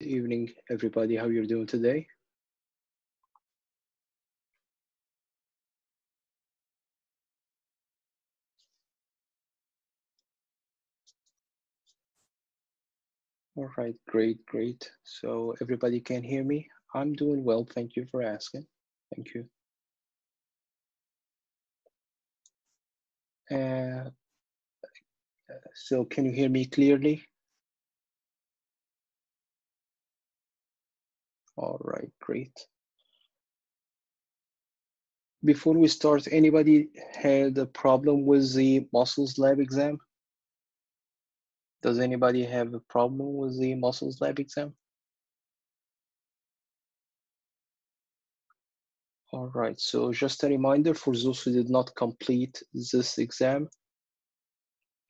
evening, everybody. How you're doing today? All right, great, great. So everybody can hear me? I'm doing well. Thank you for asking. Thank you. Uh, so can you hear me clearly? All right, great. Before we start, anybody had a problem with the muscles lab exam? Does anybody have a problem with the muscles lab exam? All right, so just a reminder for those who did not complete this exam,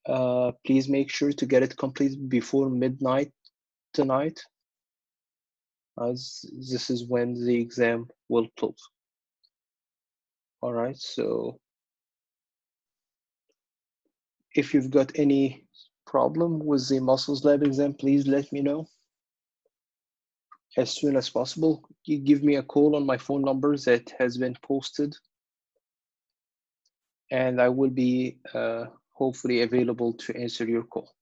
uh, please make sure to get it completed before midnight tonight, as this is when the exam will close. All right, so if you've got any problem with the muscles lab exam, please let me know as soon as possible. You give me a call on my phone number that has been posted and I will be uh, hopefully available to answer your call.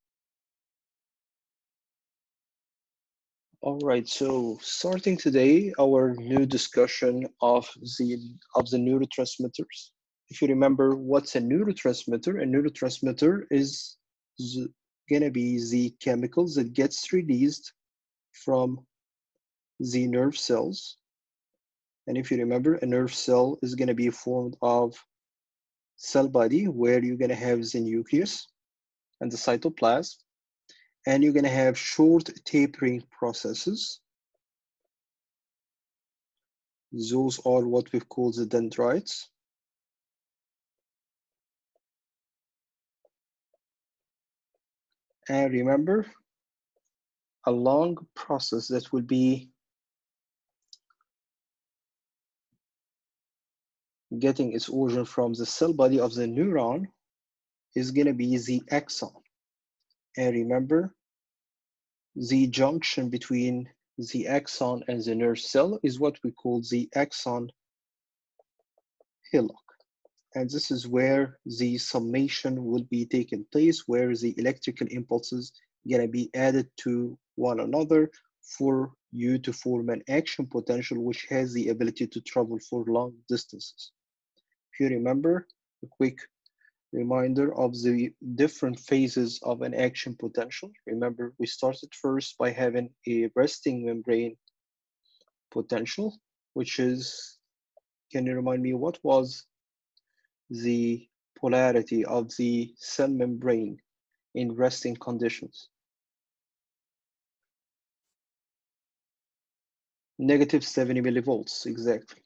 All right, so starting today, our new discussion of the, of the neurotransmitters. If you remember what's a neurotransmitter, a neurotransmitter is gonna be the chemicals that gets released from the nerve cells. And if you remember, a nerve cell is gonna be formed of cell body where you're gonna have the nucleus and the cytoplasm, and you're gonna have short tapering processes. Those are what we call the dendrites. And remember, a long process that will be getting its origin from the cell body of the neuron is going to be the axon. And remember, the junction between the axon and the nerve cell is what we call the axon hillock. And this is where the summation will be taking place, where the electrical impulses gonna be added to one another for you to form an action potential which has the ability to travel for long distances. If you remember, a quick reminder of the different phases of an action potential. Remember, we started first by having a resting membrane potential, which is, can you remind me what was the polarity of the cell membrane in resting conditions? Negative 70 millivolts, exactly.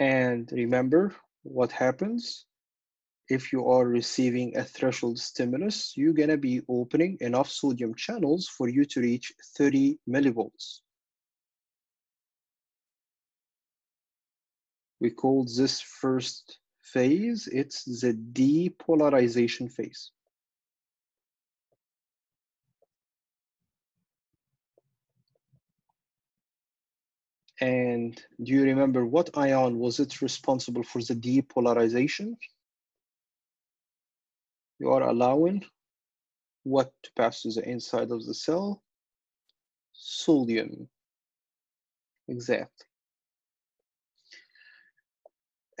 And remember what happens if you are receiving a threshold stimulus, you're gonna be opening enough sodium channels for you to reach 30 millivolts. We call this first phase, it's the depolarization phase. And do you remember what ion was it responsible for the depolarization? You are allowing what to pass to the inside of the cell? Sodium. Exactly.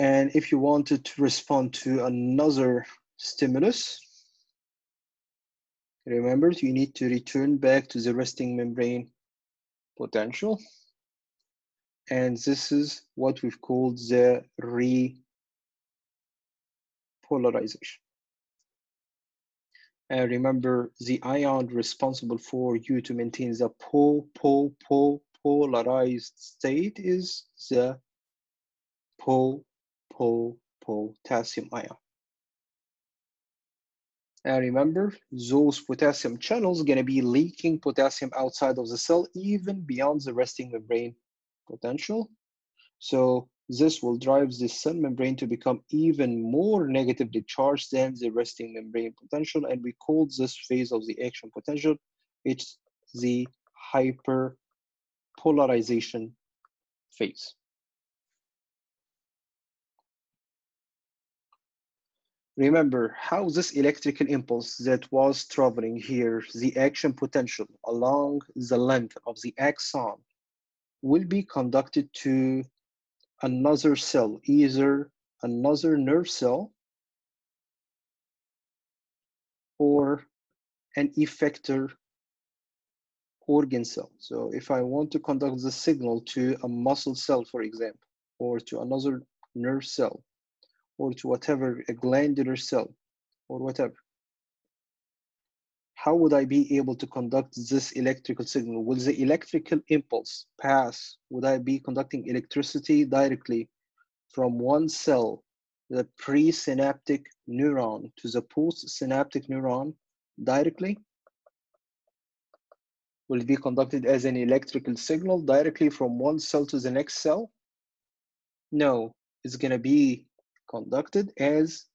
And if you wanted to respond to another stimulus, remember you need to return back to the resting membrane potential and this is what we've called the repolarization. And remember, the ion responsible for you to maintain the po, po, po, polarized state is the po, po, potassium ion. And remember, those potassium channels are gonna be leaking potassium outside of the cell, even beyond the resting membrane potential. So this will drive the cell membrane to become even more negatively charged than the resting membrane potential. And we call this phase of the action potential It's the hyperpolarization phase. Remember how this electrical impulse that was traveling here, the action potential along the length of the axon will be conducted to another cell, either another nerve cell or an effector organ cell. So if I want to conduct the signal to a muscle cell, for example, or to another nerve cell, or to whatever, a glandular cell, or whatever, how would I be able to conduct this electrical signal? Will the electrical impulse pass? Would I be conducting electricity directly from one cell, the presynaptic neuron, to the postsynaptic neuron directly? Will it be conducted as an electrical signal directly from one cell to the next cell? No, it's going to be conducted as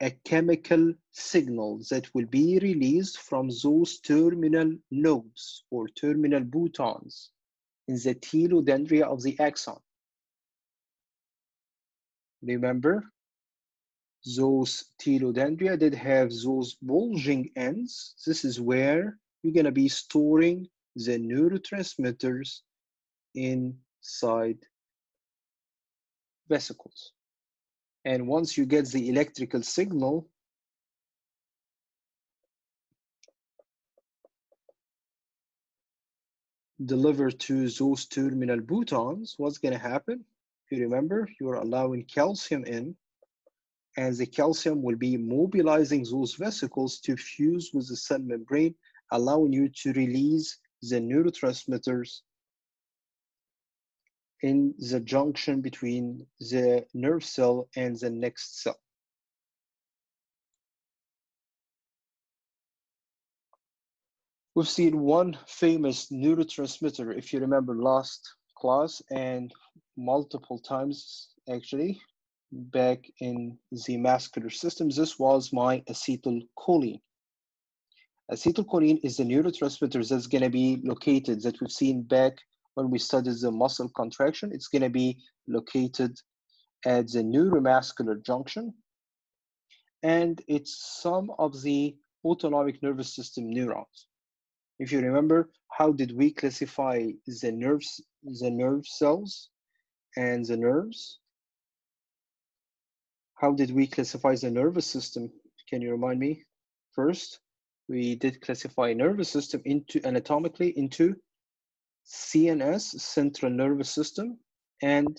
a chemical signal that will be released from those terminal nodes or terminal boutons in the telodendria of the axon. Remember, those telodendria did have those bulging ends. This is where you're going to be storing the neurotransmitters inside vesicles. And once you get the electrical signal, delivered to those terminal boutons, what's going to happen? If you remember, you're allowing calcium in, and the calcium will be mobilizing those vesicles to fuse with the cell membrane, allowing you to release the neurotransmitters in the junction between the nerve cell and the next cell. We've seen one famous neurotransmitter, if you remember last class, and multiple times actually, back in the muscular system. This was my acetylcholine. Acetylcholine is the neurotransmitter that's going to be located that we've seen back when we studied the muscle contraction. It's going to be located at the neuromuscular junction. And it's some of the autonomic nervous system neurons. If you remember, how did we classify the nerves, the nerve cells and the nerves? How did we classify the nervous system? Can you remind me? First, we did classify nervous system into anatomically into CNS, central nervous system, and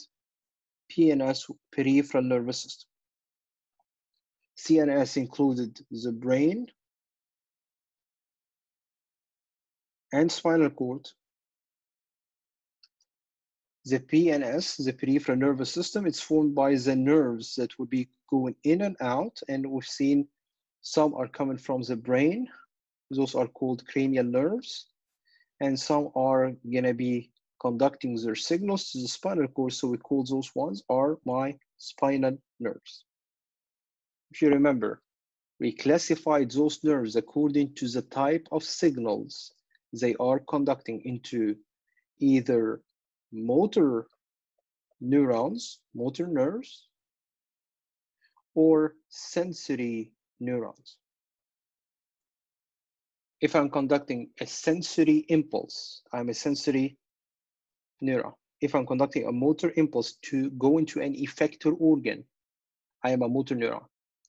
PNS, peripheral nervous system. CNS included the brain and spinal cord. The PNS, the peripheral nervous system, it's formed by the nerves that would be going in and out, and we've seen some are coming from the brain. Those are called cranial nerves and some are gonna be conducting their signals to the spinal cord. So we call those ones are my spinal nerves. If you remember, we classified those nerves according to the type of signals they are conducting into either motor neurons, motor nerves, or sensory neurons if I'm conducting a sensory impulse, I'm a sensory neuron. If I'm conducting a motor impulse to go into an effector organ, I am a motor neuron.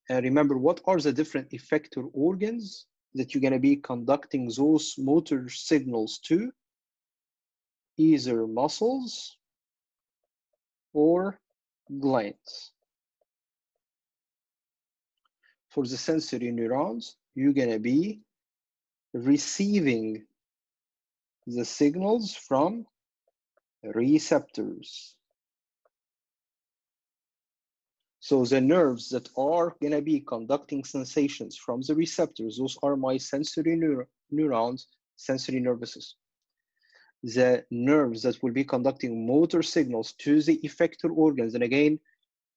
And remember, what are the different effector organs that you're going to be conducting those motor signals to? Either muscles or glands. For the sensory neurons, you're going to be receiving the signals from receptors. So the nerves that are going to be conducting sensations from the receptors, those are my sensory neur neurons, sensory nervous system. The nerves that will be conducting motor signals to the effector organs, and again,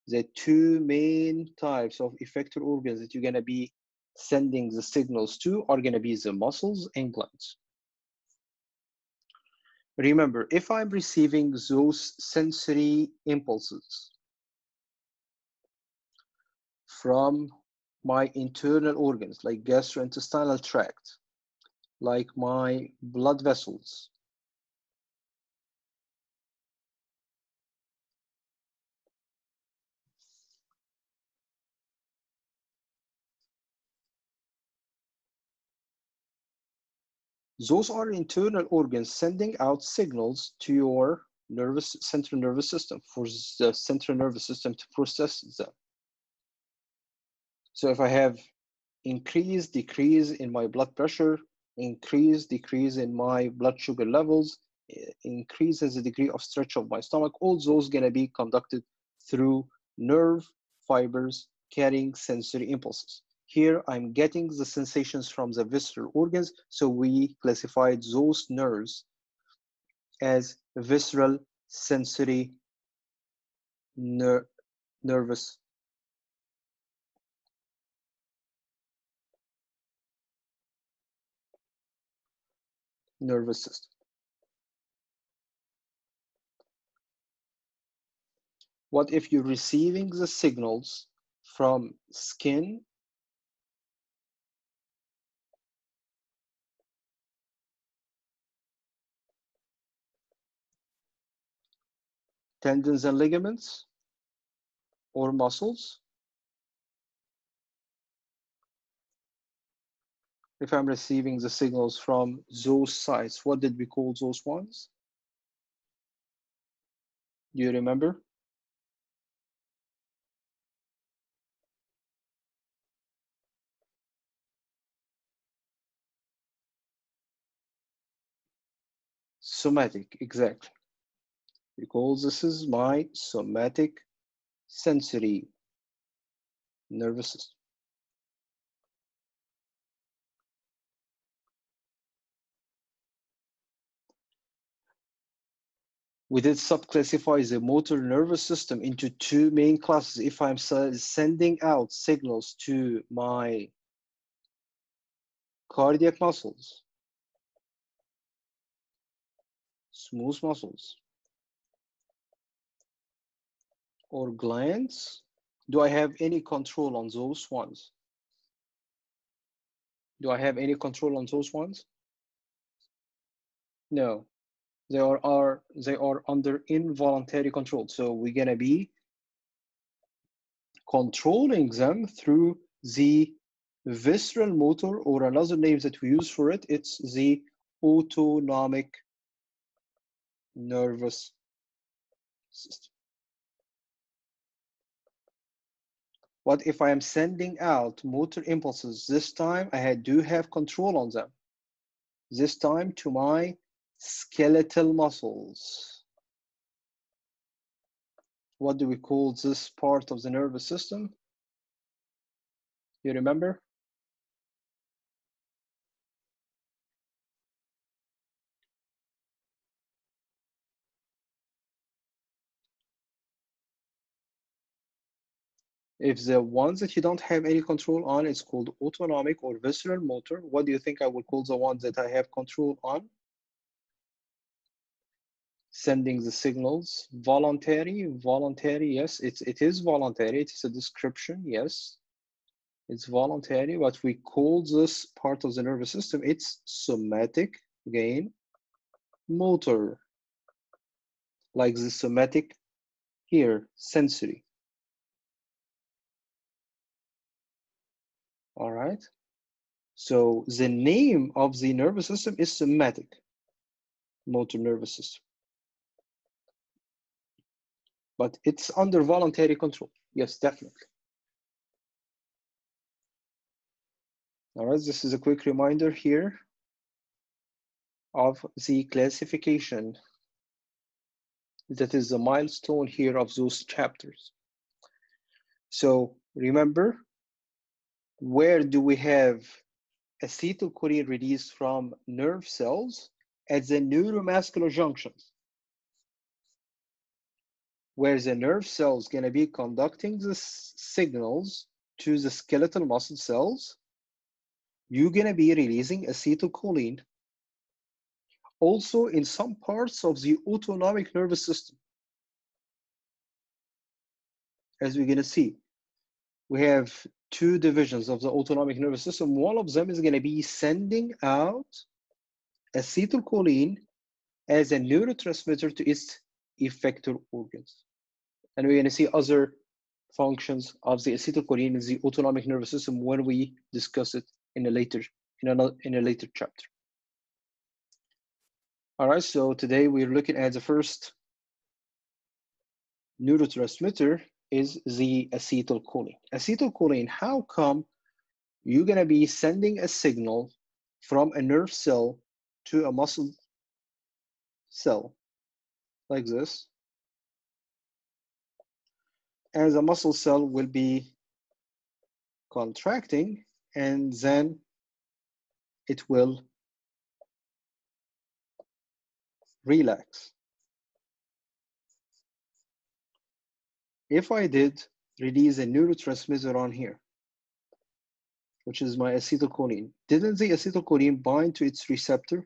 the two main types of effector organs that you're going to be sending the signals to are going to be the muscles and glands. Remember, if I'm receiving those sensory impulses from my internal organs like gastrointestinal tract, like my blood vessels, Those are internal organs sending out signals to your nervous central nervous system for the central nervous system to process them. So if I have increase, decrease in my blood pressure, increase, decrease in my blood sugar levels, increases the degree of stretch of my stomach, all those gonna be conducted through nerve fibers carrying sensory impulses. Here I'm getting the sensations from the visceral organs, so we classified those nerves as visceral sensory ner nervous nervous system. What if you're receiving the signals from skin tendons and ligaments or muscles. If I'm receiving the signals from those sites, what did we call those ones? Do you remember? Somatic, exactly because this is my somatic sensory nervous system. We did subclassify the motor nervous system into two main classes. If I'm sending out signals to my cardiac muscles, smooth muscles, or glands, do I have any control on those ones? Do I have any control on those ones? No, they are, are they are under involuntary control. So we're gonna be controlling them through the visceral motor or another name that we use for it, it's the autonomic nervous system. What if I am sending out motor impulses? This time I do have control on them. This time to my skeletal muscles. What do we call this part of the nervous system? You remember? If the ones that you don't have any control on is called autonomic or visceral motor, what do you think I will call the ones that I have control on? Sending the signals, voluntary, voluntary, yes, it's, it is voluntary, it is a description, yes. It's voluntary, but we call this part of the nervous system, it's somatic, again, motor. Like the somatic here, sensory. All right. So the name of the nervous system is somatic motor nervous system. But it's under voluntary control. Yes, definitely. All right, this is a quick reminder here of the classification that is the milestone here of those chapters. So remember, where do we have acetylcholine released from nerve cells at the neuromuscular junctions? Where the nerve cells going to be conducting the signals to the skeletal muscle cells. You're going to be releasing acetylcholine. Also in some parts of the autonomic nervous system. As we're going to see, we have two divisions of the autonomic nervous system. One of them is going to be sending out acetylcholine as a neurotransmitter to its effector organs. And we're going to see other functions of the acetylcholine in the autonomic nervous system when we discuss it in a later in a, in a later chapter. All right, so today we're looking at the first neurotransmitter is the acetylcholine. Acetylcholine, how come you're gonna be sending a signal from a nerve cell to a muscle cell like this? As a muscle cell will be contracting and then it will relax. If I did release a neurotransmitter on here, which is my acetylcholine, didn't the acetylcholine bind to its receptor?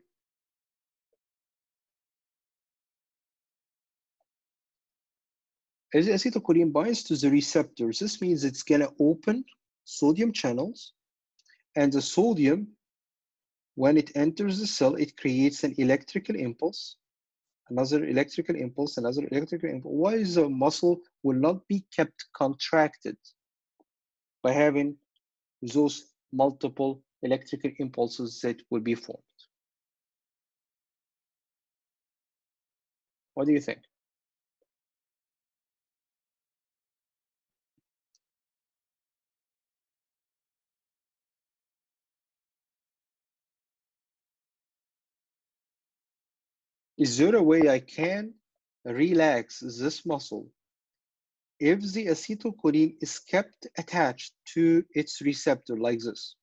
As the acetylcholine binds to the receptors, this means it's gonna open sodium channels and the sodium, when it enters the cell, it creates an electrical impulse another electrical impulse, another electrical impulse. Why is the muscle will not be kept contracted by having those multiple electrical impulses that will be formed? What do you think? Is there a way I can relax this muscle if the acetylcholine is kept attached to its receptor like this?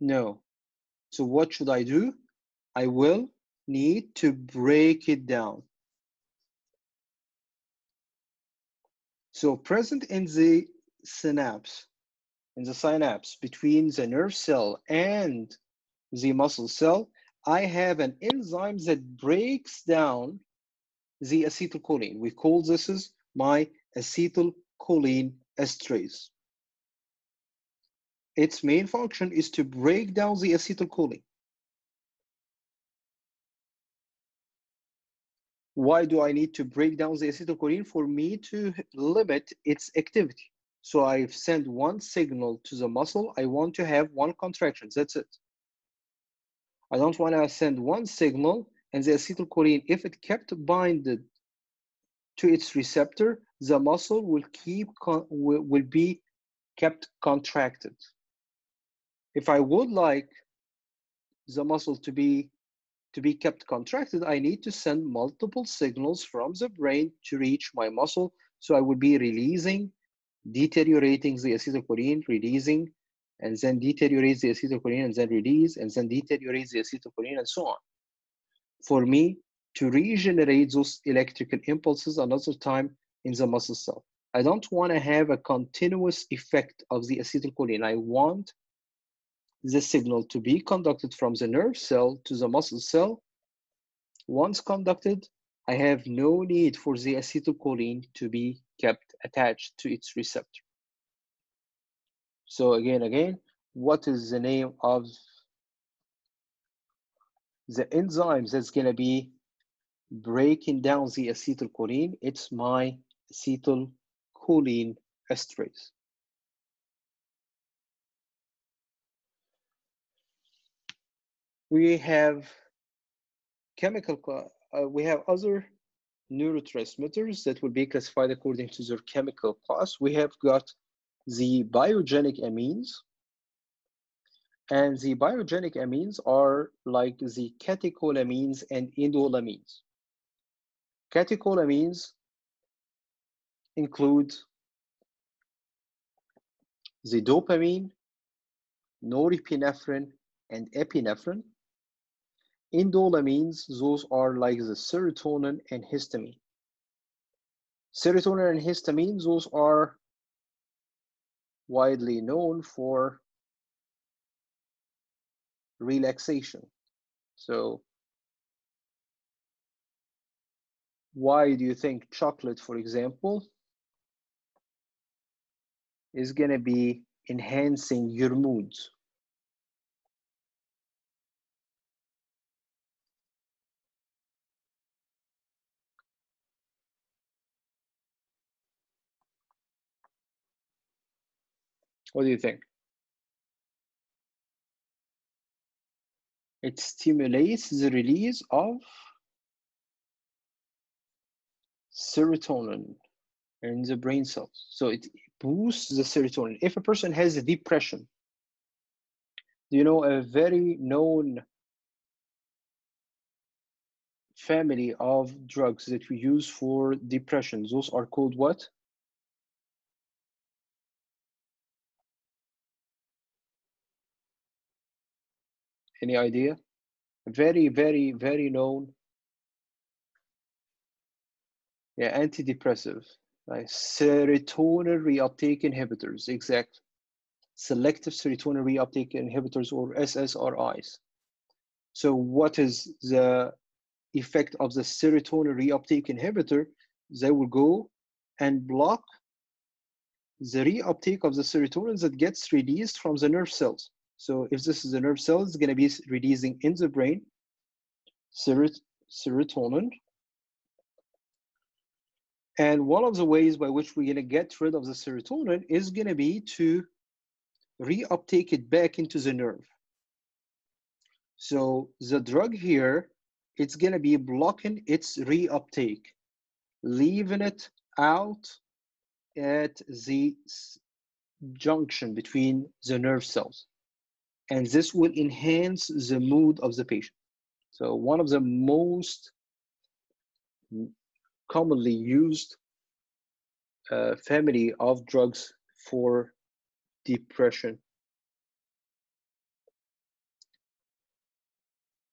No. So what should I do? I will need to break it down. So present in the synapse, in the synapse between the nerve cell and the muscle cell I have an enzyme that breaks down the acetylcholine. We call this is my acetylcholine esterase. Its main function is to break down the acetylcholine. Why do I need to break down the acetylcholine? For me to limit its activity. So I send one signal to the muscle. I want to have one contraction. That's it. I don't want to send one signal and the acetylcholine, if it kept binded to its receptor, the muscle will keep will, will be kept contracted. If I would like the muscle to be to be kept contracted, I need to send multiple signals from the brain to reach my muscle. So I would be releasing, deteriorating the acetylcholine, releasing, and then deteriorates the acetylcholine and then release and then deteriorates the acetylcholine and so on. For me to regenerate those electrical impulses another time in the muscle cell. I don't want to have a continuous effect of the acetylcholine. I want the signal to be conducted from the nerve cell to the muscle cell. Once conducted, I have no need for the acetylcholine to be kept attached to its receptor. So again, again, what is the name of the enzymes that's gonna be breaking down the acetylcholine? It's my acetylcholine esterase. We have chemical, uh, we have other neurotransmitters that will be classified according to their chemical class. We have got the biogenic amines. And the biogenic amines are like the catecholamines and indolamines. Catecholamines include the dopamine, norepinephrine, and epinephrine. Indolamines, those are like the serotonin and histamine. Serotonin and histamine, those are widely known for relaxation. So why do you think chocolate, for example, is going to be enhancing your moods? What do you think? It stimulates the release of serotonin in the brain cells. So it boosts the serotonin. If a person has a depression, you know, a very known family of drugs that we use for depression, those are called what? Any idea? Very, very, very known. Yeah, antidepressive, like serotonin reuptake inhibitors, exact. Selective serotonin reuptake inhibitors or SSRIs. So what is the effect of the serotonin reuptake inhibitor? They will go and block the reuptake of the serotonin that gets released from the nerve cells. So if this is a nerve cell, it's going to be releasing in the brain serotonin. And one of the ways by which we're going to get rid of the serotonin is going to be to reuptake it back into the nerve. So the drug here, it's going to be blocking its reuptake, leaving it out at the junction between the nerve cells and this will enhance the mood of the patient. So one of the most commonly used uh, family of drugs for depression.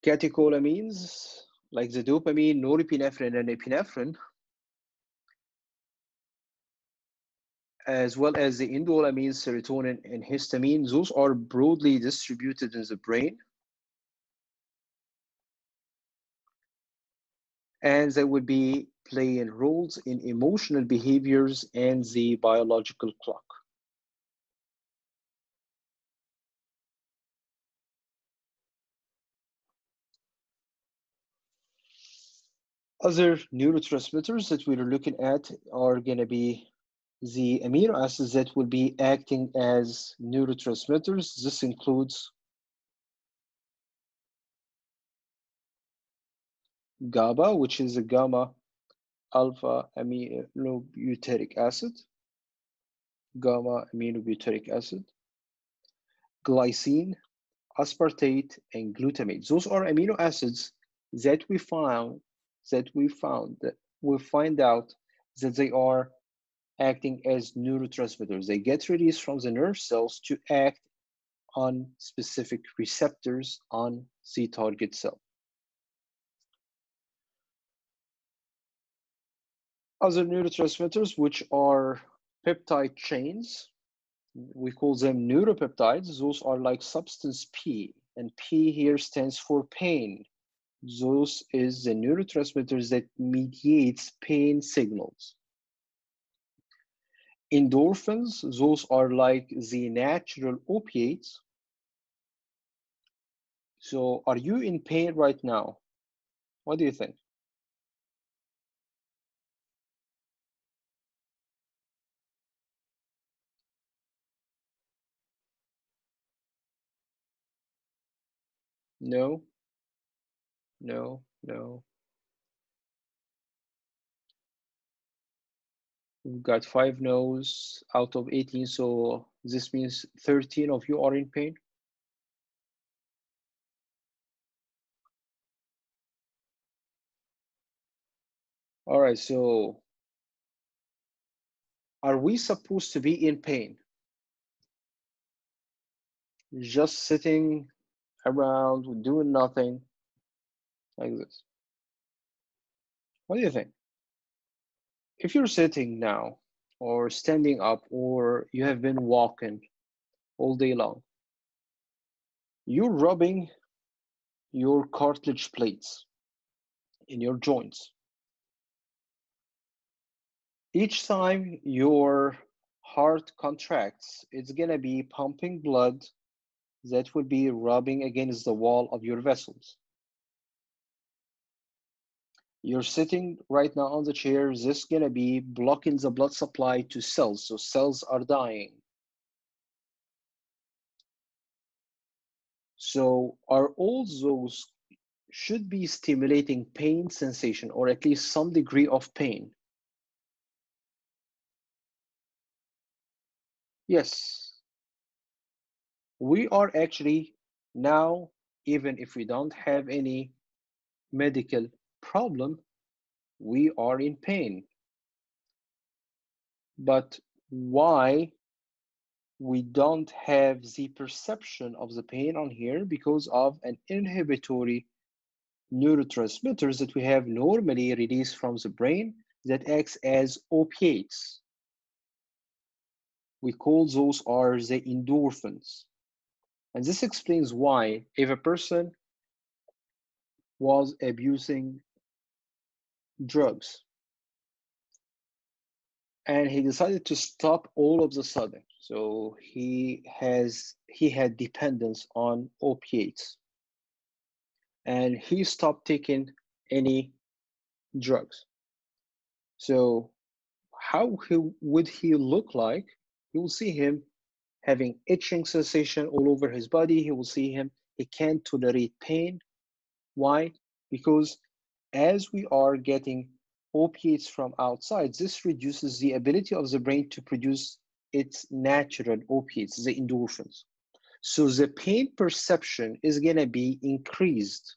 Catecholamines, like the dopamine, norepinephrine, and epinephrine, as well as the indoleamines, serotonin, and histamine. Those are broadly distributed in the brain. And they would be playing roles in emotional behaviors and the biological clock. Other neurotransmitters that we're looking at are going to be the amino acids that will be acting as neurotransmitters. This includes GABA, which is a gamma alpha aminobutyric acid, gamma aminobutyric acid, glycine, aspartate, and glutamate. Those are amino acids that we found that we found that we find out that they are acting as neurotransmitters. They get released from the nerve cells to act on specific receptors on the target cell. Other neurotransmitters, which are peptide chains, we call them neuropeptides. Those are like substance P, and P here stands for pain. Those is the neurotransmitters that mediates pain signals endorphins, those are like the natural opiates. So are you in pain right now? What do you think? No, no, no. We've got five no's out of 18, so this means 13 of you are in pain. All right, so are we supposed to be in pain? Just sitting around doing nothing like this. What do you think? If you're sitting now or standing up or you have been walking all day long, you're rubbing your cartilage plates in your joints. Each time your heart contracts, it's gonna be pumping blood that will be rubbing against the wall of your vessels. You're sitting right now on the chair, this is gonna be blocking the blood supply to cells, so cells are dying. So are all those should be stimulating pain sensation or at least some degree of pain? Yes. We are actually now, even if we don't have any medical problem, we are in pain. But why we don't have the perception of the pain on here because of an inhibitory neurotransmitters that we have normally released from the brain that acts as opiates. We call those are the endorphins. And this explains why if a person was abusing drugs. And he decided to stop all of the sudden. So he has he had dependence on opiates. And he stopped taking any drugs. So how he, would he look like? You will see him having itching sensation all over his body. He will see him he can't tolerate pain. Why? Because as we are getting opiates from outside, this reduces the ability of the brain to produce its natural opiates, the endorphins. So the pain perception is going to be increased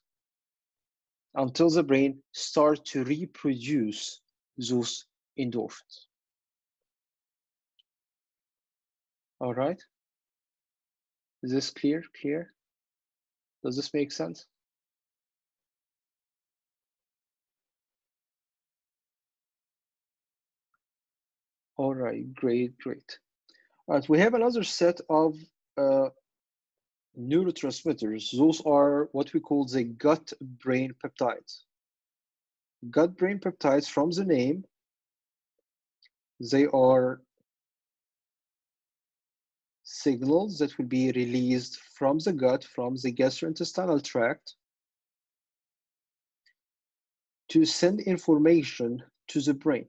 until the brain starts to reproduce those endorphins. All right. Is this clear? Clear? Does this make sense? All right, great, great. All right, we have another set of uh, neurotransmitters. Those are what we call the gut-brain peptides. Gut-brain peptides, from the name, they are signals that will be released from the gut, from the gastrointestinal tract, to send information to the brain.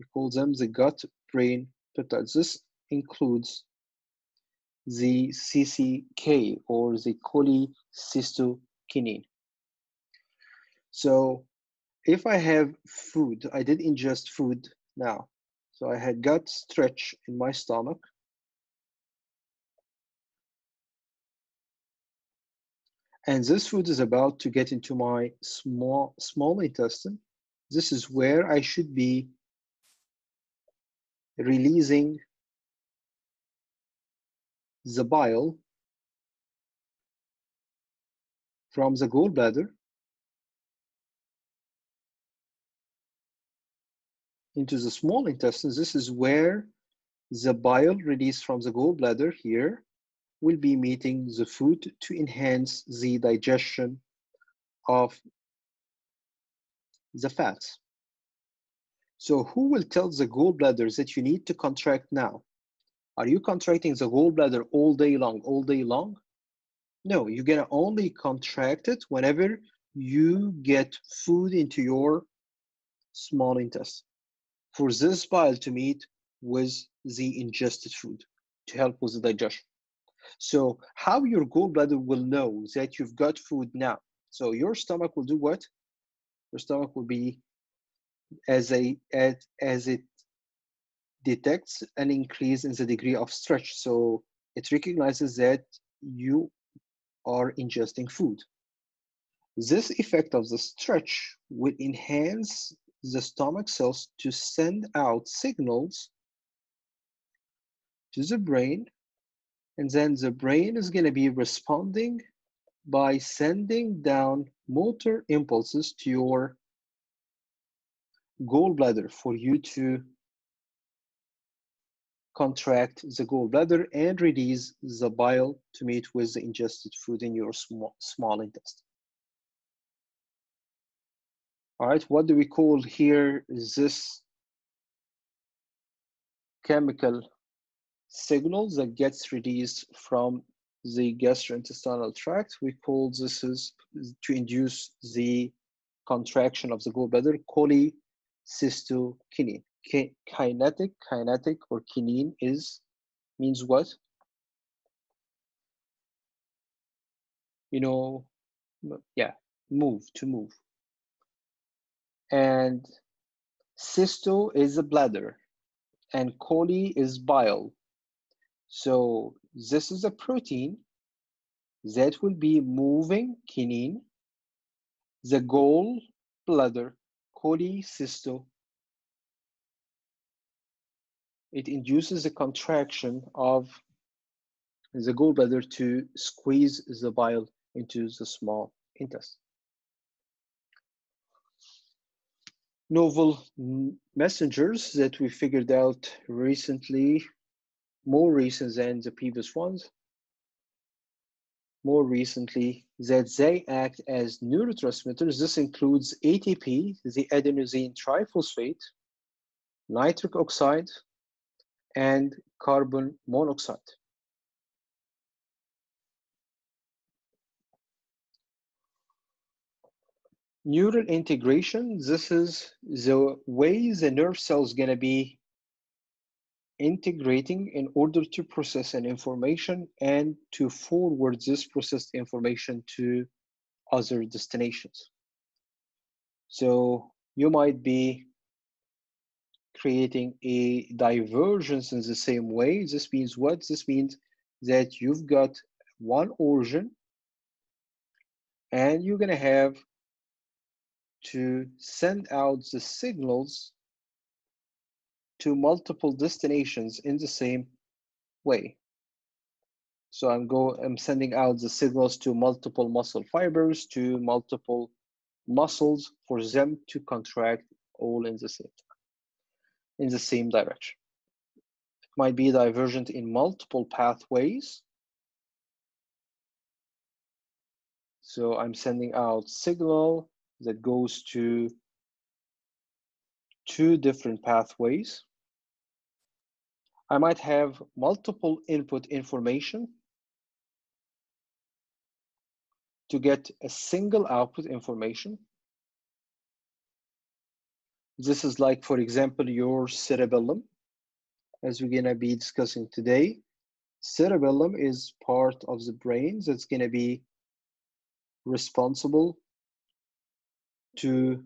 We call them the gut-brain peptides. This includes the CCK or the cholecystokinin. So if I have food, I did ingest food now. So I had gut stretch in my stomach. And this food is about to get into my small, small intestine. This is where I should be releasing the bile from the gallbladder into the small intestines. This is where the bile released from the gallbladder here will be meeting the food to enhance the digestion of the fats. So who will tell the gallbladder that you need to contract now? Are you contracting the gallbladder all day long, all day long? No, you're gonna only contract it whenever you get food into your small intestine. For this bile to meet with the ingested food to help with the digestion. So how your gallbladder will know that you've got food now? So your stomach will do what? Your stomach will be as, a, as, as it detects an increase in the degree of stretch. So it recognizes that you are ingesting food. This effect of the stretch will enhance the stomach cells to send out signals to the brain, and then the brain is going to be responding by sending down motor impulses to your gallbladder for you to contract the gallbladder and release the bile to meet with the ingested food in your small, small intestine. All right, what do we call here this chemical signal that gets released from the gastrointestinal tract. We call this is to induce the contraction of the gallbladder, cholecystokinin. Kinetic, kinetic or kinin is means what? You know, yeah, move, to move. And cysto is a bladder and chole is bile. So this is a protein that will be moving kinin, the gall bladder, cholecysto. It induces a contraction of the gallbladder to squeeze the bile into the small intestine. Novel messengers that we figured out recently more recent than the previous ones, more recently, that they act as neurotransmitters. This includes ATP, the adenosine triphosphate, nitric oxide, and carbon monoxide. Neural integration, this is the way the nerve cell is going to be integrating in order to process an information and to forward this processed information to other destinations. So you might be creating a divergence in the same way. This means what? This means that you've got one origin and you're going to have to send out the signals to multiple destinations in the same way. So I'm go I'm sending out the signals to multiple muscle fibers to multiple muscles for them to contract all in the same in the same direction. It might be divergent in multiple pathways. So I'm sending out signal that goes to two different pathways. I might have multiple input information to get a single output information. This is like, for example, your cerebellum, as we're gonna be discussing today. Cerebellum is part of the brain that's gonna be responsible to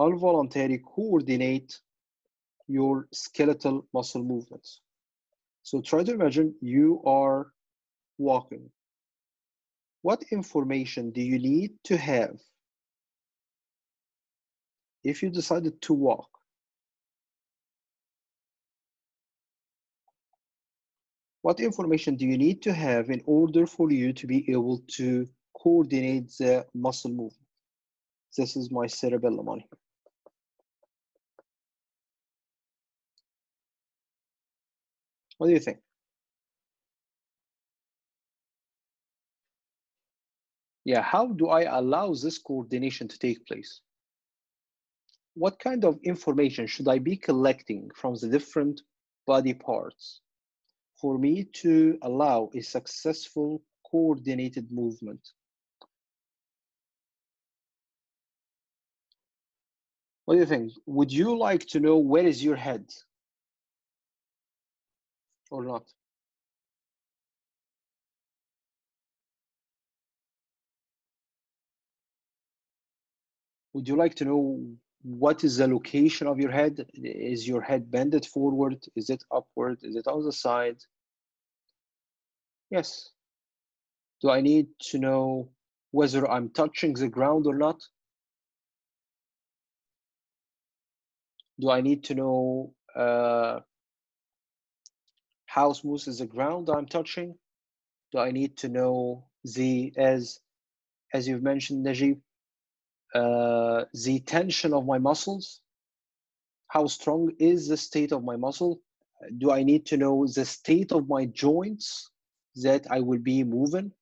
involuntarily coordinate your skeletal muscle movements. So try to imagine you are walking. What information do you need to have if you decided to walk? What information do you need to have in order for you to be able to coordinate the muscle movement? This is my cerebellum on here. What do you think? Yeah, how do I allow this coordination to take place? What kind of information should I be collecting from the different body parts for me to allow a successful coordinated movement? What do you think? Would you like to know where is your head? Or not? Would you like to know what is the location of your head? Is your head bended forward? Is it upward? Is it on the side? Yes. Do I need to know whether I'm touching the ground or not? Do I need to know uh, how smooth is the ground I'm touching? Do I need to know the, as, as you've mentioned, Najib, uh, the tension of my muscles? How strong is the state of my muscle? Do I need to know the state of my joints that I will be moving?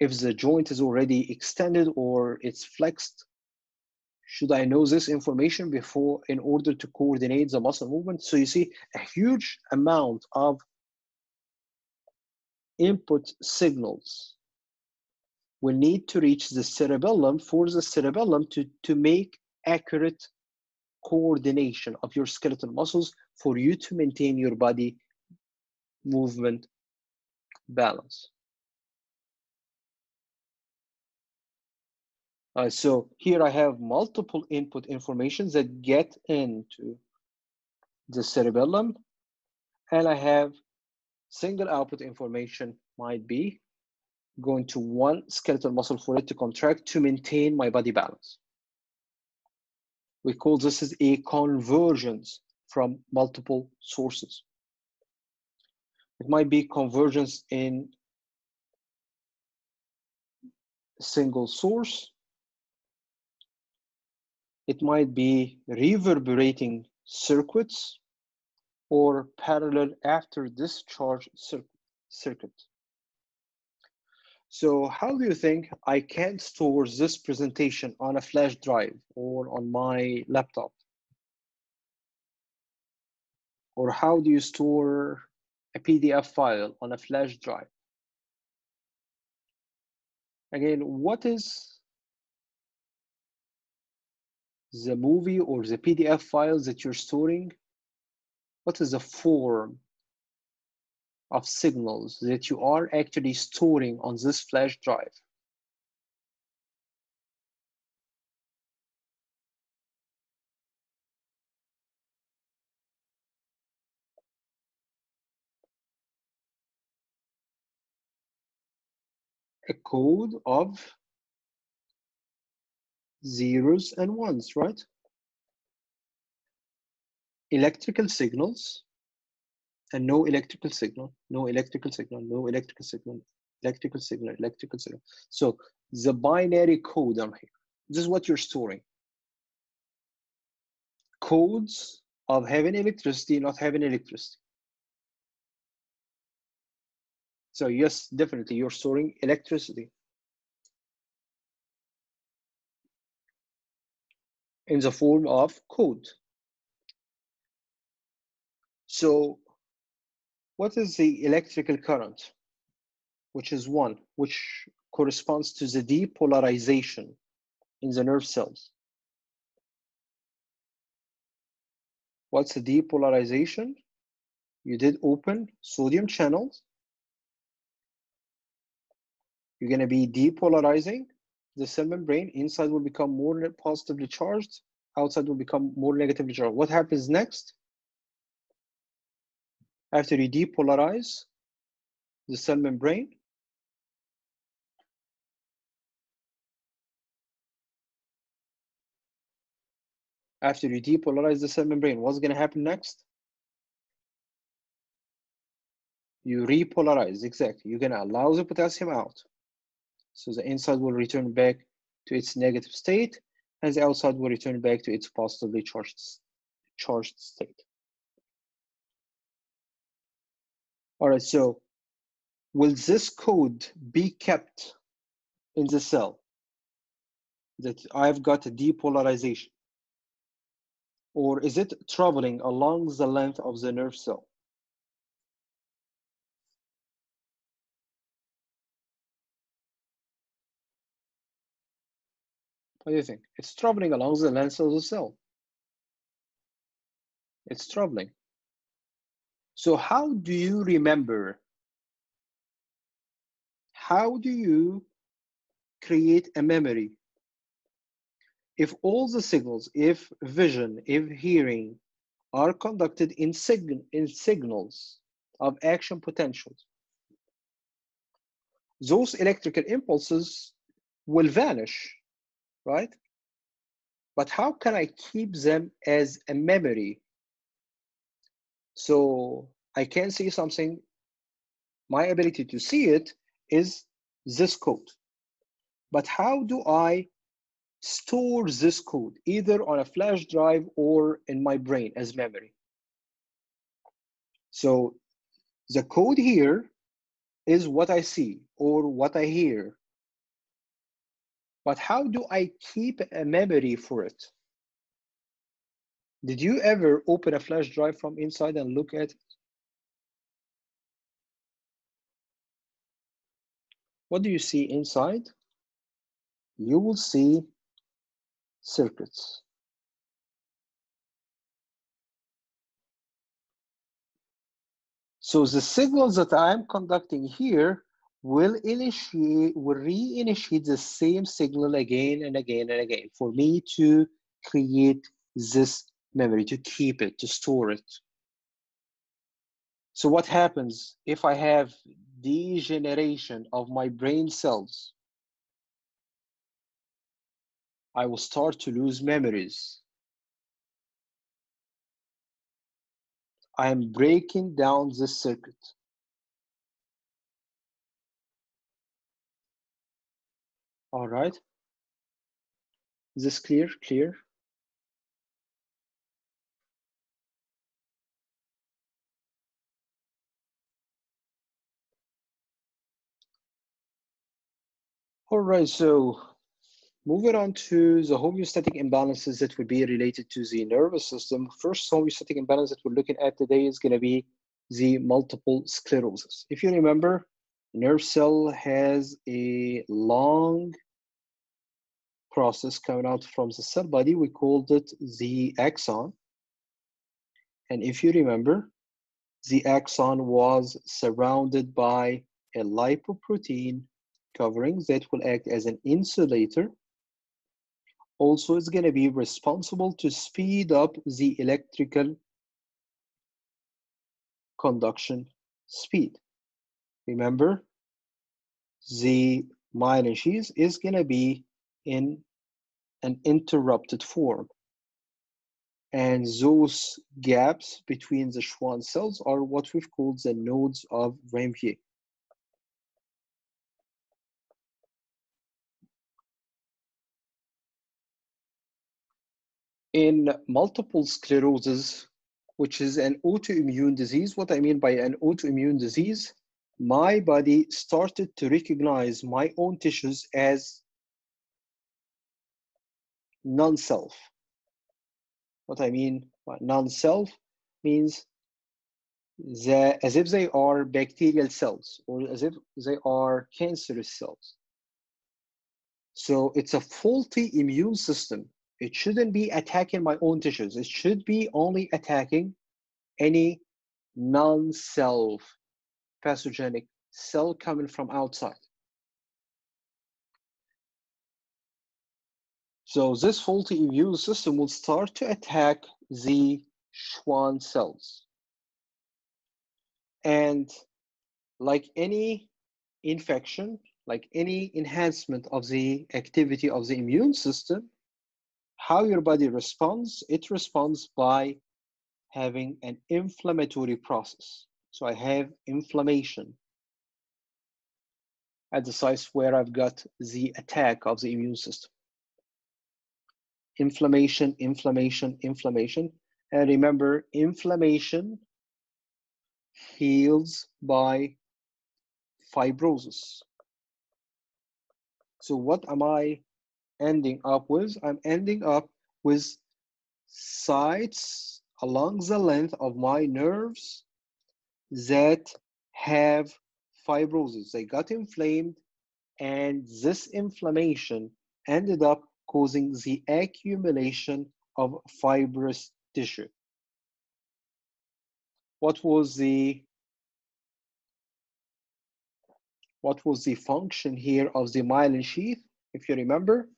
If the joint is already extended or it's flexed, should I know this information before in order to coordinate the muscle movement? So you see a huge amount of input signals will need to reach the cerebellum for the cerebellum to, to make accurate coordination of your skeletal muscles for you to maintain your body movement balance. Uh, so here I have multiple input informations that get into the cerebellum, and I have single output information might be going to one skeletal muscle for it to contract to maintain my body balance. We call this as a convergence from multiple sources. It might be convergence in single source. It might be reverberating circuits or parallel after discharge circuit. So how do you think I can store this presentation on a flash drive or on my laptop? Or how do you store a PDF file on a flash drive? Again, what is the movie or the PDF files that you're storing? What is the form of signals that you are actually storing on this flash drive. A code of zeros and ones, right? Electrical signals and no electrical signal, no electrical signal, no electrical signal, electrical signal, electrical signal. So the binary code on here, this is what you're storing. Codes of having electricity, not having electricity. So yes, definitely you're storing electricity. In the form of code. So what is the electrical current? Which is one, which corresponds to the depolarization in the nerve cells. What's the depolarization? You did open sodium channels. You're going to be depolarizing the cell membrane. Inside will become more positively charged. Outside will become more negatively charged. What happens next? after you depolarize the cell membrane, after you depolarize the cell membrane, what's going to happen next? You repolarize, exactly. You're going to allow the potassium out. So the inside will return back to its negative state, and the outside will return back to its positively charged, charged state. All right, so will this code be kept in the cell that I've got a depolarization? Or is it traveling along the length of the nerve cell? What do you think? It's traveling along the length of the cell. It's traveling. So how do you remember? How do you create a memory? If all the signals, if vision, if hearing are conducted in, sig in signals of action potentials, those electrical impulses will vanish, right? But how can I keep them as a memory so I can see something. My ability to see it is this code. But how do I store this code either on a flash drive or in my brain as memory? So the code here is what I see or what I hear. But how do I keep a memory for it? Did you ever open a flash drive from inside and look at it? What do you see inside? You will see circuits. So the signals that I'm conducting here will initiate, will reinitiate the same signal again and again and again for me to create this memory, to keep it, to store it. So what happens if I have degeneration of my brain cells? I will start to lose memories. I am breaking down this circuit. All right. Is this clear? Clear? All right, so moving on to the homeostatic imbalances that would be related to the nervous system. First homeostatic imbalance that we're looking at today is going to be the multiple sclerosis. If you remember, nerve cell has a long process coming out from the cell body. We called it the axon. And if you remember, the axon was surrounded by a lipoprotein covering that will act as an insulator. Also, it's going to be responsible to speed up the electrical conduction speed. Remember, the sheath is going to be in an interrupted form. And those gaps between the Schwann cells are what we've called the nodes of Ranvier. in multiple sclerosis, which is an autoimmune disease, what I mean by an autoimmune disease, my body started to recognize my own tissues as non-self. What I mean by non-self means that as if they are bacterial cells or as if they are cancerous cells. So it's a faulty immune system it shouldn't be attacking my own tissues. It should be only attacking any non-self pathogenic cell coming from outside. So this faulty immune system will start to attack the Schwann cells. And like any infection, like any enhancement of the activity of the immune system, how your body responds, it responds by having an inflammatory process. So I have inflammation at the sites where I've got the attack of the immune system. Inflammation, inflammation, inflammation. And remember, inflammation heals by fibrosis. So what am I ending up with? I'm ending up with sites along the length of my nerves that have fibrosis. They got inflamed, and this inflammation ended up causing the accumulation of fibrous tissue. What was the what was the function here of the myelin sheath? If you remember,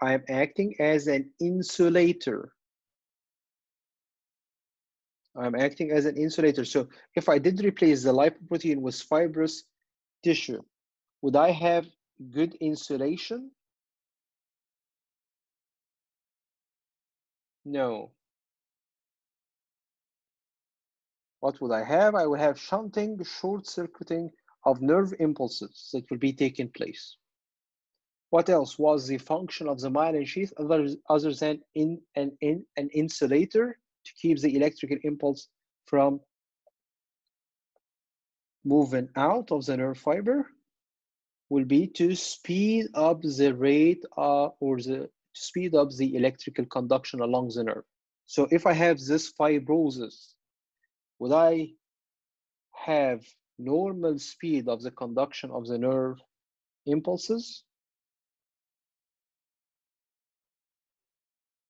I am acting as an insulator. I'm acting as an insulator. So if I did replace the lipoprotein with fibrous tissue, would I have good insulation? No. What would I have? I would have shunting, short circuiting of nerve impulses that will be taking place. What else was the function of the myelin sheath other, other than in an, in an insulator to keep the electrical impulse from moving out of the nerve fiber? will be to speed up the rate uh, or the speed up the electrical conduction along the nerve. So if I have this fibrosis, would I have normal speed of the conduction of the nerve impulses?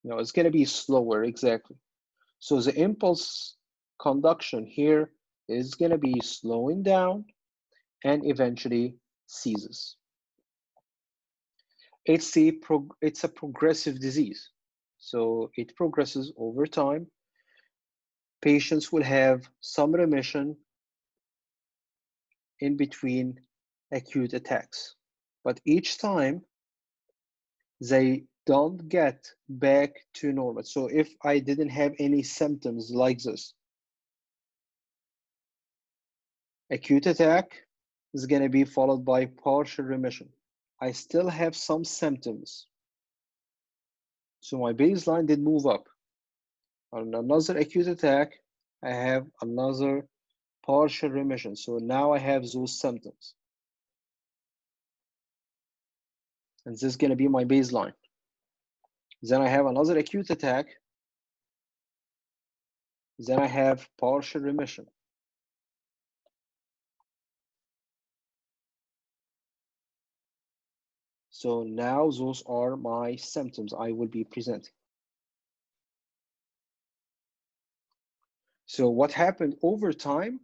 No, it's going to be slower, exactly. So the impulse conduction here is going to be slowing down and eventually ceases. It's a, it's a progressive disease. So it progresses over time. Patients will have some remission in between acute attacks. But each time they don't get back to normal. So if I didn't have any symptoms like this, acute attack is going to be followed by partial remission. I still have some symptoms. So my baseline did move up. On another acute attack, I have another partial remission. So now I have those symptoms. And this is going to be my baseline. Then I have another acute attack. Then I have partial remission. So now those are my symptoms I will be presenting. So what happened over time,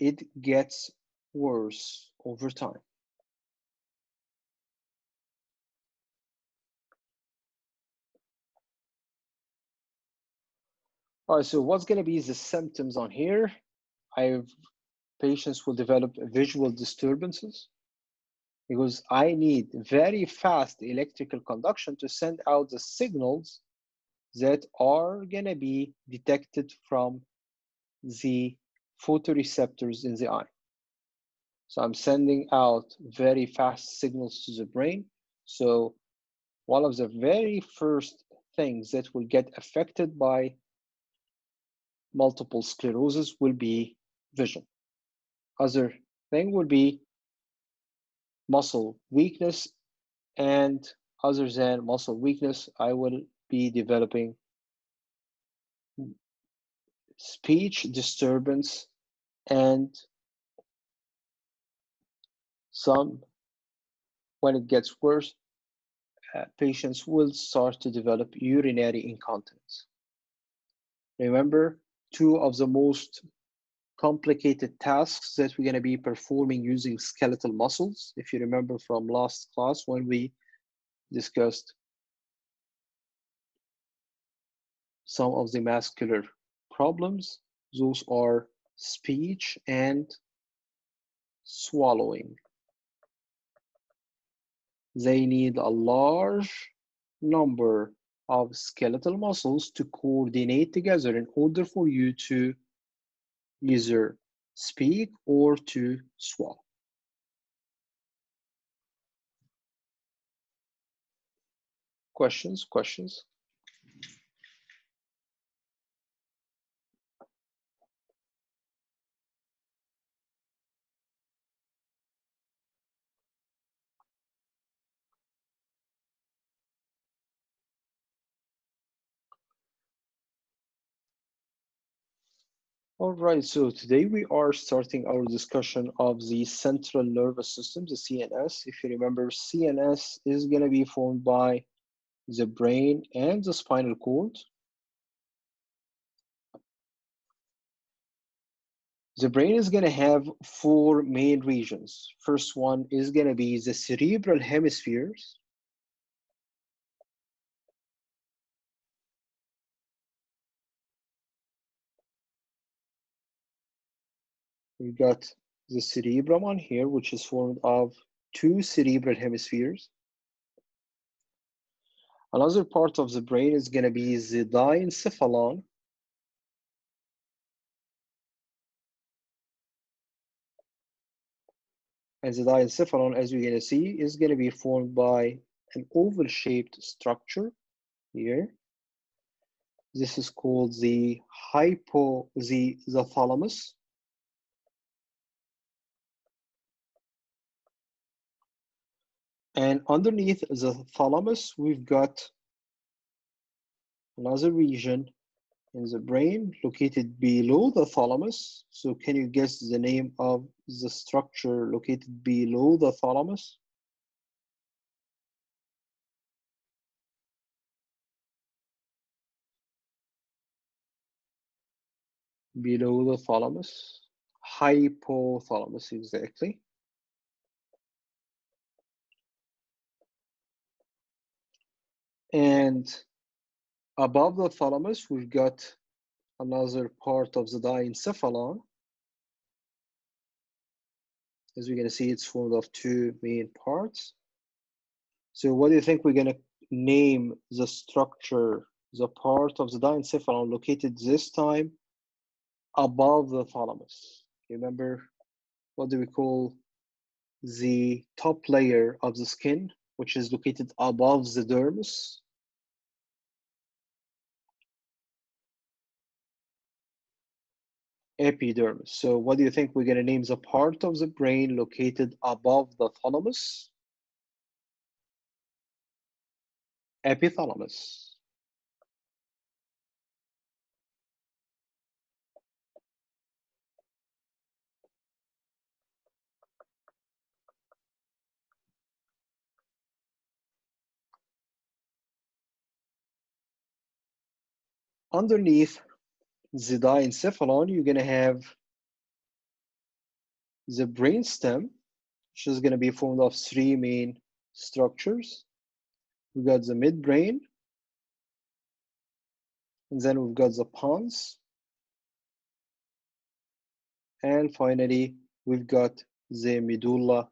it gets worse over time. All right, so what's gonna be the symptoms on here? I have patients will develop visual disturbances because I need very fast electrical conduction to send out the signals that are gonna be detected from the photoreceptors in the eye. So I'm sending out very fast signals to the brain. So one of the very first things that will get affected by multiple sclerosis will be vision. Other thing will be muscle weakness and other than muscle weakness, I will be developing speech disturbance and some, when it gets worse, uh, patients will start to develop urinary incontinence. Remember, two of the most complicated tasks that we're going to be performing using skeletal muscles. If you remember from last class when we discussed some of the muscular problems, those are speech and swallowing. They need a large number of skeletal muscles to coordinate together in order for you to either speak or to swallow. Questions, questions? All right, so today we are starting our discussion of the central nervous system, the CNS. If you remember, CNS is going to be formed by the brain and the spinal cord. The brain is going to have four main regions. First one is going to be the cerebral hemispheres. We got the cerebrum on here, which is formed of two cerebral hemispheres. Another part of the brain is going to be the diencephalon. And the diencephalon, as you're going to see, is going to be formed by an oval-shaped structure here. This is called the hypo, the, the thalamus. And underneath the thalamus, we've got another region in the brain located below the thalamus. So can you guess the name of the structure located below the thalamus? Below the thalamus, hypothalamus exactly. And above the thalamus, we've got another part of the diencephalon. As we're to see, it's formed of two main parts. So what do you think we're going to name the structure, the part of the diencephalon located this time above the thalamus? Remember, what do we call the top layer of the skin, which is located above the dermis? epidermis. So what do you think we're going to name the part of the brain located above the thalamus? Epithalamus. Underneath the diencephalon, you're going to have the brainstem, which is going to be formed of three main structures. We've got the midbrain, and then we've got the pons, and finally, we've got the medulla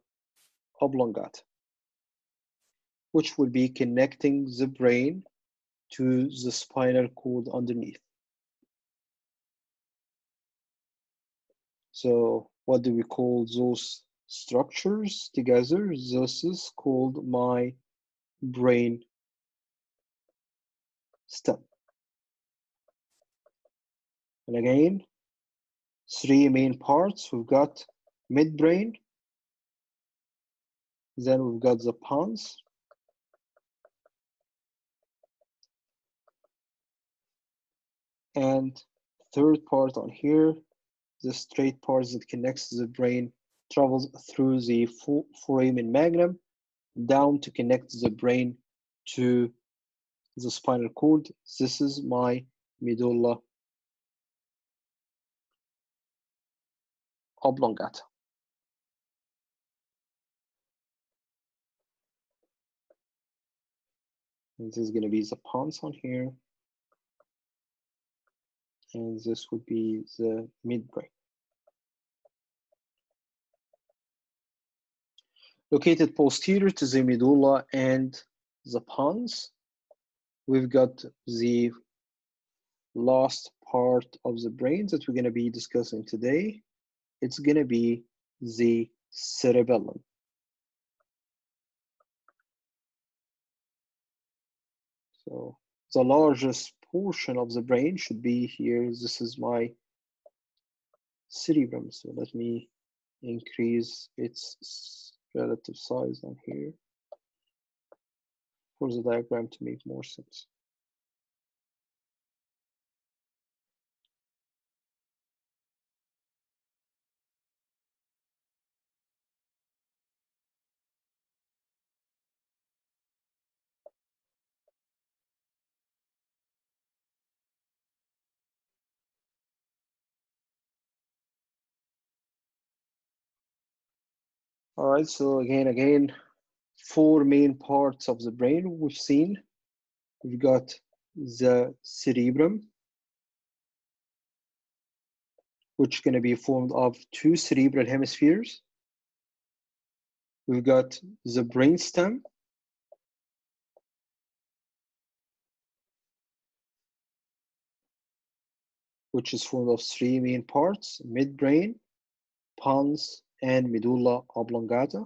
oblongata, which will be connecting the brain to the spinal cord underneath. So what do we call those structures together? This is called my brain stem. And again, three main parts. We've got midbrain, then we've got the pons, and third part on here the straight part that connects the brain travels through the foramen magnum down to connect the brain to the spinal cord. This is my medulla oblongata. This is going to be the pons on here and this would be the midbrain. Located posterior to the medulla and the pons, we've got the last part of the brain that we're going to be discussing today. It's going to be the cerebellum. So the largest portion of the brain should be here. This is my cerebrum. So let me increase its relative size on here for the diagram to make more sense. All right, so again, again, four main parts of the brain we've seen. We've got the cerebrum, which is going to be formed of two cerebral hemispheres. We've got the brainstem, which is formed of three main parts, midbrain, pons, and medulla oblongata.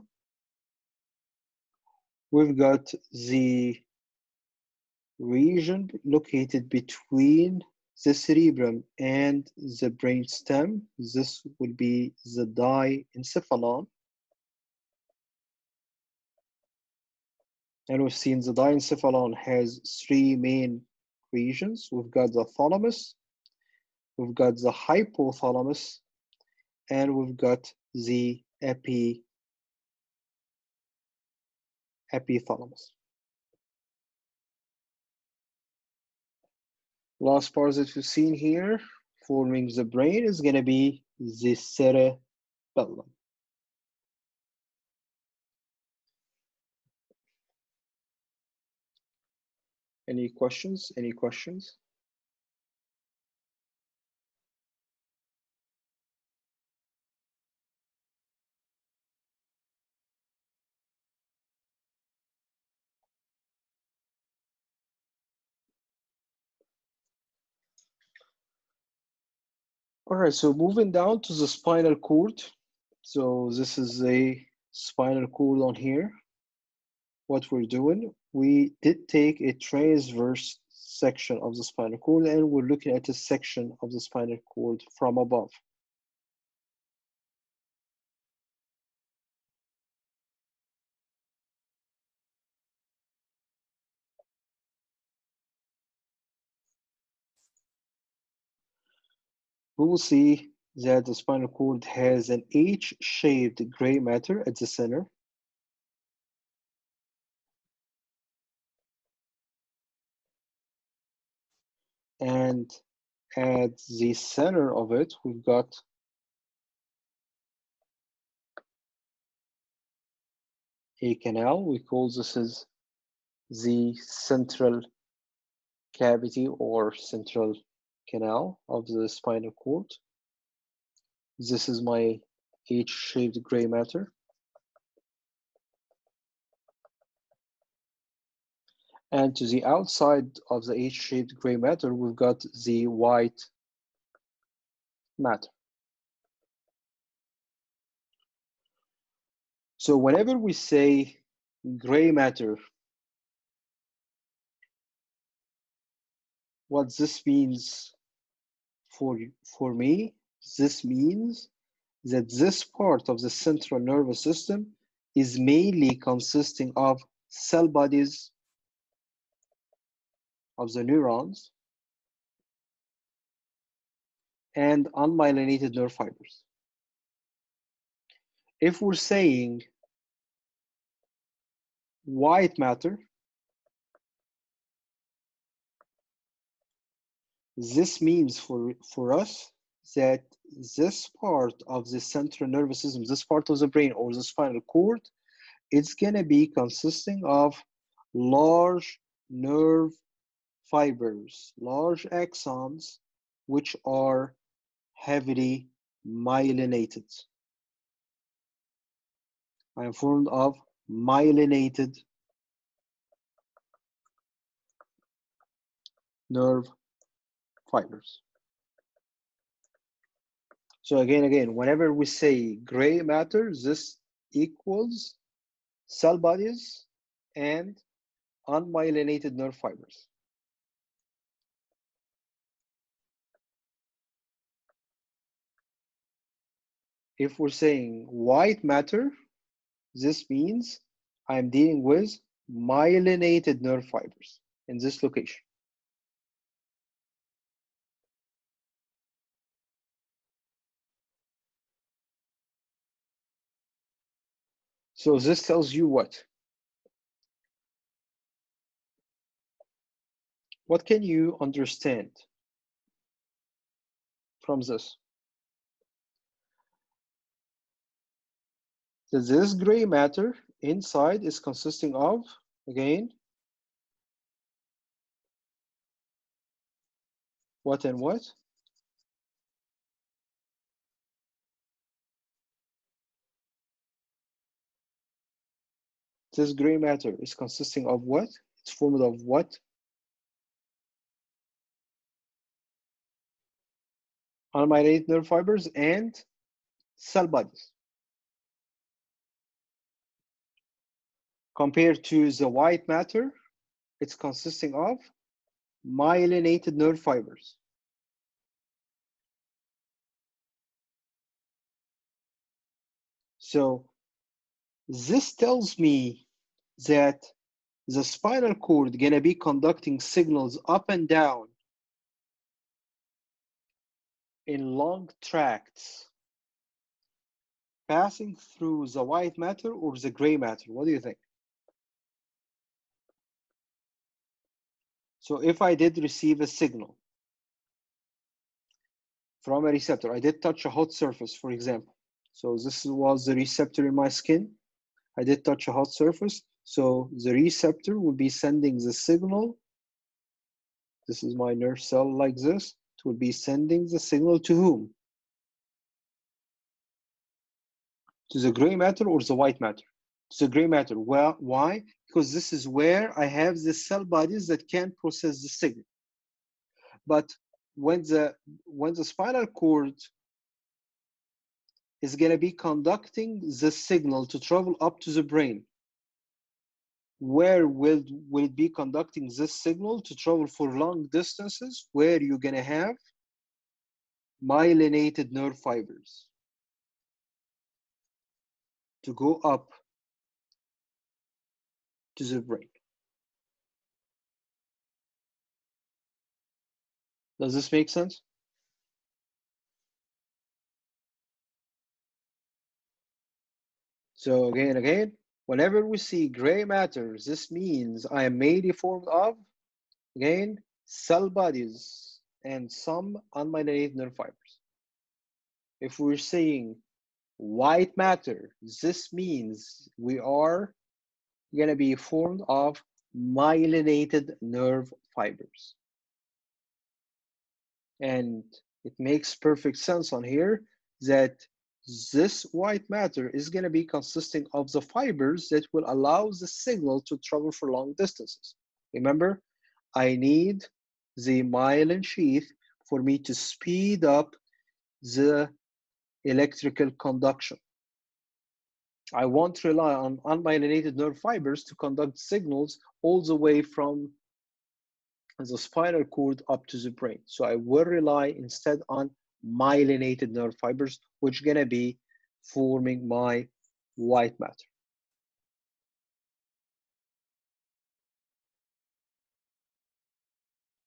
We've got the region located between the cerebrum and the brainstem. This would be the diencephalon. And we've seen the diencephalon has three main regions. We've got the thalamus, we've got the hypothalamus, and we've got the epi, epithalamus. Last part that you've seen here, forming the brain, is going to be the cerebellum. Any questions? Any questions? All right, so moving down to the spinal cord. So this is a spinal cord on here. What we're doing, we did take a transverse section of the spinal cord and we're looking at a section of the spinal cord from above. We will see that the spinal cord has an H-shaped gray matter at the center. And at the center of it, we've got a canal. We call this as the central cavity or central canal of the spinal cord. This is my H-shaped gray matter. And to the outside of the H-shaped gray matter, we've got the white matter. So whenever we say gray matter, what this means for, for me, this means that this part of the central nervous system is mainly consisting of cell bodies of the neurons and unmyelinated nerve fibers. If we're saying white matter, This means for, for us that this part of the central nervous system, this part of the brain or the spinal cord, it's gonna be consisting of large nerve fibers, large axons, which are heavily myelinated. I am formed of myelinated nerve fibers. So again, again, whenever we say gray matter, this equals cell bodies and unmyelinated nerve fibers. If we're saying white matter, this means I'm dealing with myelinated nerve fibers in this location. So this tells you what? What can you understand from this? So this gray matter inside is consisting of, again, what and what? This gray matter is consisting of what? It's formed of what? Unmyelinated nerve fibers and cell bodies. Compared to the white matter, it's consisting of myelinated nerve fibers. So this tells me that the spinal cord gonna be conducting signals up and down in long tracts passing through the white matter or the gray matter? What do you think? So if I did receive a signal from a receptor, I did touch a hot surface, for example. So this was the receptor in my skin. I did touch a hot surface. So the receptor will be sending the signal. This is my nerve cell like this. It will be sending the signal to whom? To the gray matter or the white matter? To the gray matter. Well, why? Because this is where I have the cell bodies that can process the signal. But when the when the spinal cord is going to be conducting the signal to travel up to the brain, where will will it be conducting this signal to travel for long distances where you're going to have myelinated nerve fibers to go up to the brain. Does this make sense? So again, again, whenever we see gray matters, this means I am mainly formed of, again, cell bodies and some unmyelinated nerve fibers. If we're saying white matter, this means we are going to be formed of myelinated nerve fibers. And it makes perfect sense on here that this white matter is going to be consisting of the fibers that will allow the signal to travel for long distances. Remember, I need the myelin sheath for me to speed up the electrical conduction. I won't rely on unmyelinated nerve fibers to conduct signals all the way from the spinal cord up to the brain. So I will rely instead on myelinated nerve fibers, which are gonna be forming my white matter.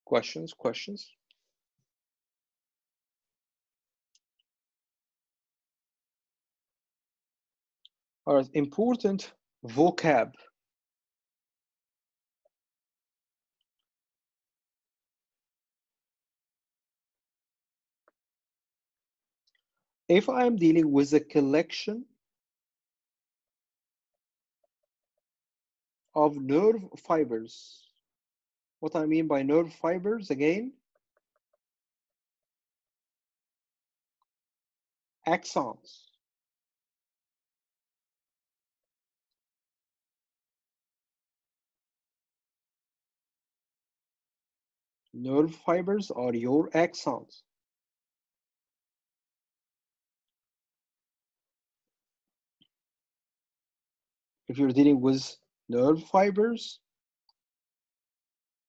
Questions, questions? All right, important vocab. If I am dealing with a collection of nerve fibers, what I mean by nerve fibers again, axons. Nerve fibers are your axons. If you're dealing with nerve fibers,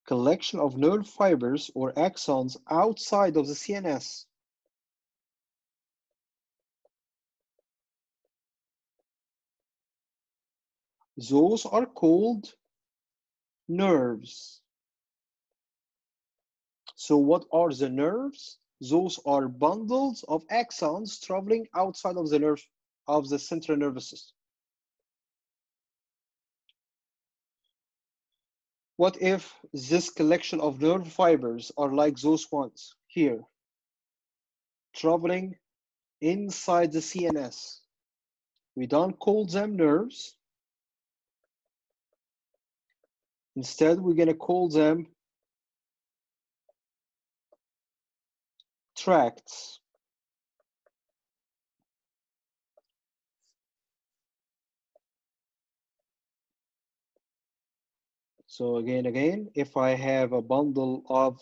collection of nerve fibers or axons outside of the CNS. Those are called nerves. So what are the nerves? Those are bundles of axons traveling outside of the nerve of the central nervous system. What if this collection of nerve fibers are like those ones here, traveling inside the CNS? We don't call them nerves. Instead, we're going to call them tracts. So again, again, if I have a bundle of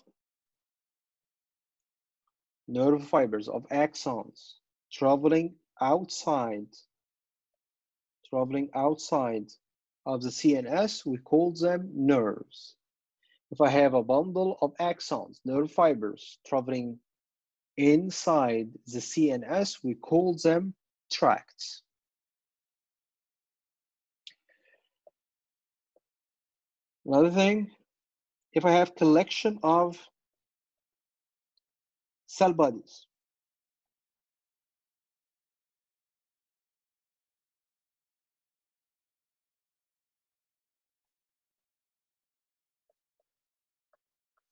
nerve fibers, of axons, traveling outside, traveling outside of the CNS, we call them nerves. If I have a bundle of axons, nerve fibers, traveling inside the CNS, we call them tracts. Another thing, if I have collection of cell bodies,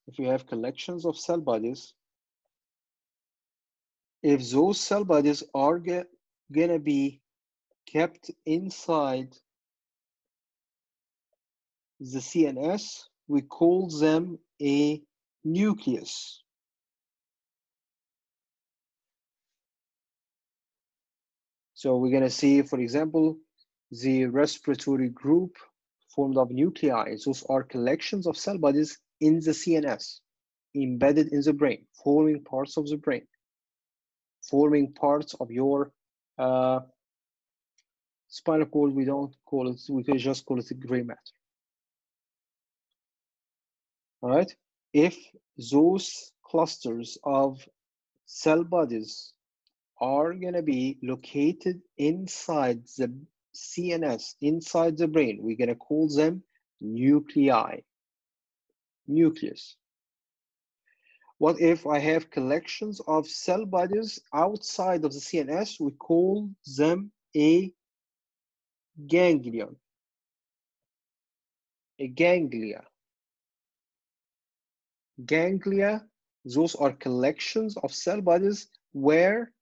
if you have collections of cell bodies, if those cell bodies are get, gonna be kept inside the CNS, we call them a nucleus. So we're gonna see, for example, the respiratory group formed of nuclei. Those are collections of cell bodies in the CNS, embedded in the brain, forming parts of the brain, forming parts of your uh, spinal cord. We don't call it, we can just call it the gray matter. Right. If those clusters of cell bodies are going to be located inside the CNS, inside the brain, we're going to call them nuclei nucleus. What if I have collections of cell bodies outside of the CNS? We call them a ganglion, a ganglia. Ganglia, those are collections of cell bodies where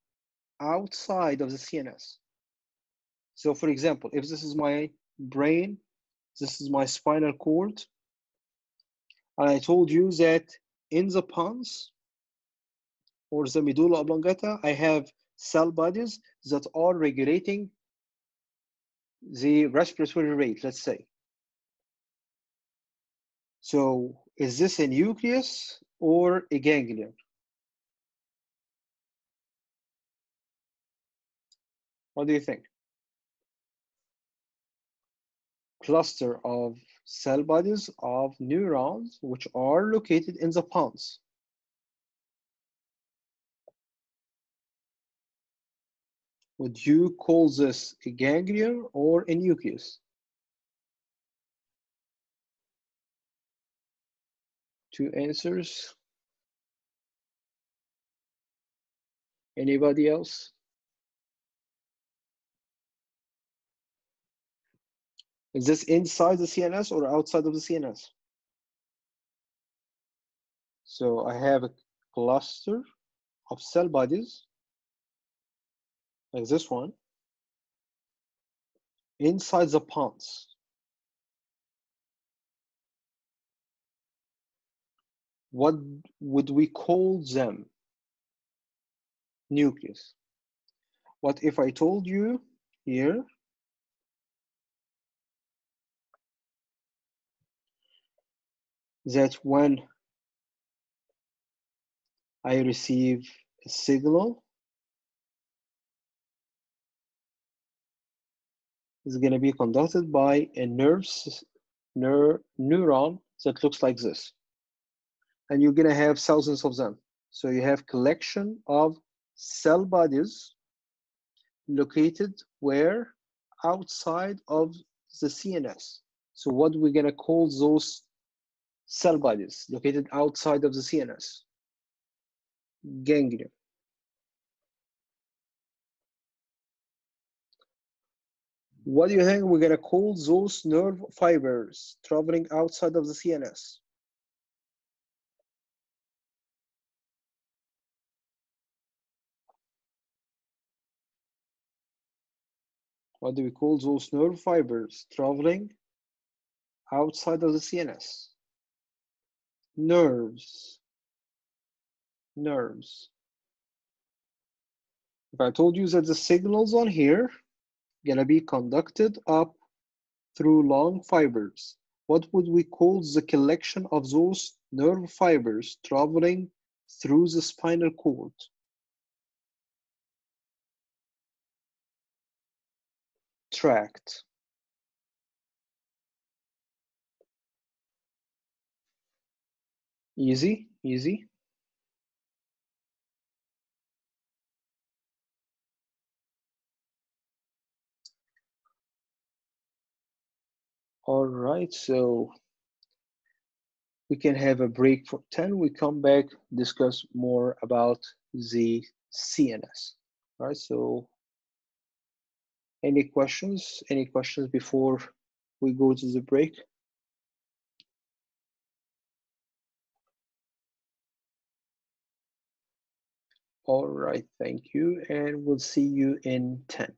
outside of the CNS. So for example, if this is my brain, this is my spinal cord, and I told you that in the pons or the medulla oblongata, I have cell bodies that are regulating the respiratory rate, let's say. So is this a nucleus or a ganglion? What do you think? Cluster of cell bodies of neurons which are located in the pons. Would you call this a ganglion or a nucleus? Two answers. Anybody else? Is this inside the CNS or outside of the CNS? So I have a cluster of cell bodies, like this one, inside the pons. What would we call them? Nucleus. What if I told you here that when I receive a signal, is going to be conducted by a nerve neur, neuron that looks like this. And you're going to have thousands of them. So you have collection of cell bodies located where? Outside of the CNS. So what we're going to call those cell bodies located outside of the CNS. Ganglion. What do you think we're gonna call those nerve fibers traveling outside of the CNS? What do we call those nerve fibers traveling outside of the CNS? nerves. Nerves. If I told you that the signals on here gonna be conducted up through long fibers what would we call the collection of those nerve fibers traveling through the spinal cord tract Easy, easy. All right, so we can have a break for 10. We come back, discuss more about the CNS. All right, so any questions? Any questions before we go to the break? All right, thank you, and we'll see you in 10.